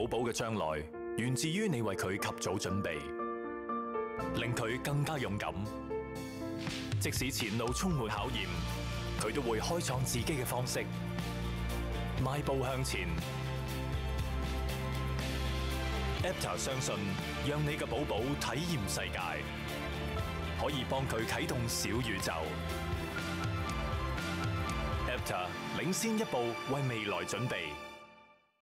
宝宝嘅将来，源自于你为佢及早准备，令佢更加勇敢。即使前路充满考验，佢都会开创自己嘅方式，迈步向前。Apta 相信，让你嘅宝宝体验世界，可以帮佢启动小宇宙。Apta 领先一步，为未来准备。